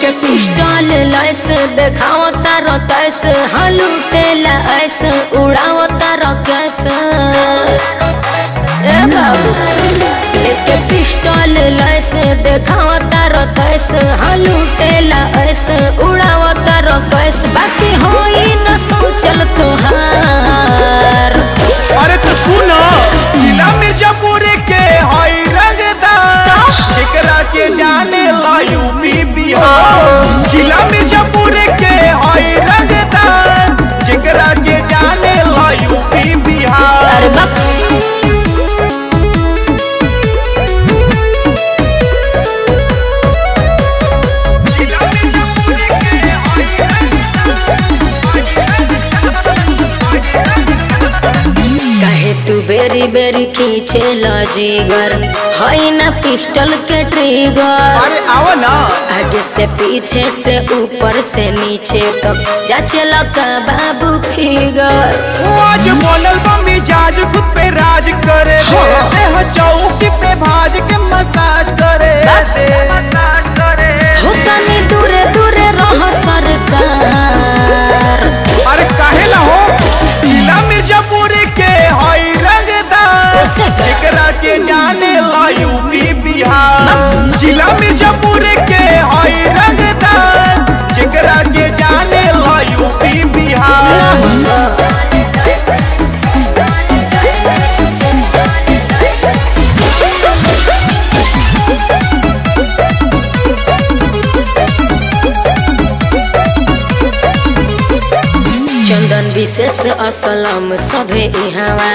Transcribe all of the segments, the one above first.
के pistol lace देखाओ तारो तैस हाँ लूटेला उड़ाओ तारो कैस। ए बाबू लेके पिस्टल लैस देखाओ तारो तैस हाँ लूटेला ऐस उड़ाओ तारो कैस। बाकी होई न सोचल तोहार। अरे तो सुनो जिला मिर्जापुर के हई रंगदार। जेकरा के जाने ला यूपी बिहार। जिला तू बेरी बेरी खींचे जिगर हई ना पिस्टल के ट्रिगर अरे आओ ना। आगे से पीछे से ऊपर से नीचे तक। जाचे का बाबू फिगर वो आज बोलल बा मिजाज खुद पे राज करे दे। हाँ। चौकी पे यूपी बिहार। जिला मिर्जापुर के हई रंगदार जेकरा के जाने यूपी बिहार। चंदन विशेष असलम सभे इहावा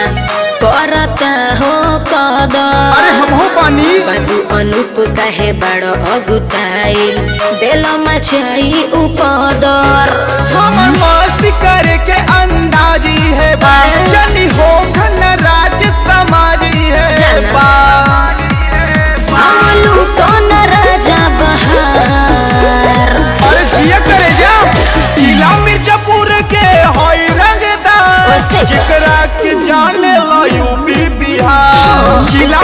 करता हो कदर बानी बाबू अनूप कहे बड़ो अगुताई। देलो मचाई उपदर। हम मस्ती करे के अंदाजी है बा। हाँ। चली हो घन राज समाजी है बा। मामलू जिला मिर्जापुर के रंगदार। के जिला